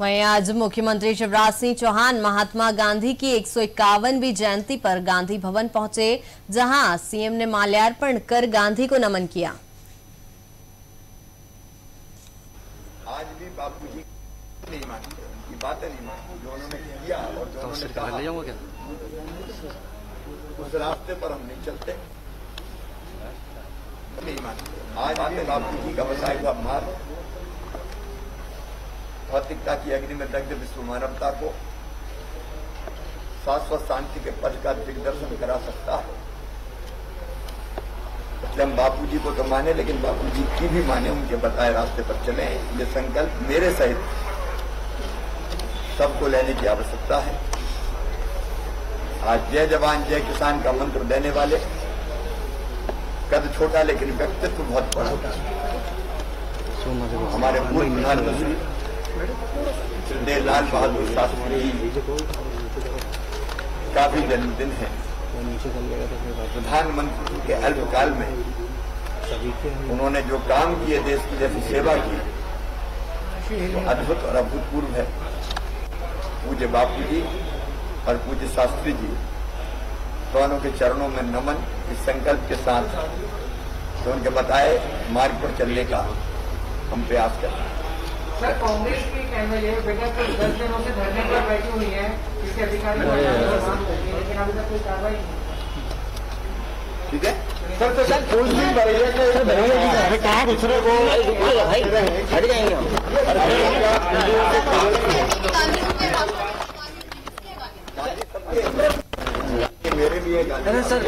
वहीं आज मुख्यमंत्री शिवराज सिंह चौहान महात्मा गांधी की एक सौ जयंती पर गांधी भवन पहुँचे जहाँ सीएम ने माल्यार्पण कर गांधी को नमन किया। आज भी बापू जी नहीं मानी बातें नहीं मानी जो उन्होंने किया और जो उन्होंने कहा। ले क्या? उस रास्ते पर हम नहीं चलते। नहीं मानते आज भी बापू जी का मार्ग भौतिकता की अग्नि में दग्ध विश्व मानवता को शाश्वत शांति के पद का दिग्दर्शन करा सकता है। इसलिए हम बापू को तो माने, लेकिन बापू जी की भी माने, उनके बताए रास्ते पर चले। ये संकल्प मेरे सहित सबको लेने की आवश्यकता है। आज जय जवान, जय किसान का मंत्र देने वाले। कद छोटा, लेकिन व्यक्तित्व बहुत बड़ा हमारे पूर्व प्रधानमंत्री श्री लाल बहादुर शास्त्री जी का भी जन्मदिन है। प्रधानमंत्री के अल्पकाल में उन्होंने जो काम किए, देश की जैसी सेवा की तो अद्भुत और अभूतपूर्व है। पूज्य बापू जी और पूज्य शास्त्री जी, दोनों के चरणों में नमन इस संकल्प के साथ तो उनके बताए मार्ग पर चलने का हम प्रयास करते हैं। सर कांग्रेस की एमएलए विगत दस दिनों से धरने पर बैठी हुई है इसके अधिकारी लेकिन अभी तक कोई कार्रवाई नहीं ठीक है? सर तो सर कोई भी बरेलिया के बरेलिया जी कहा दूसरे को हट जाएँगे मेरे लिए सर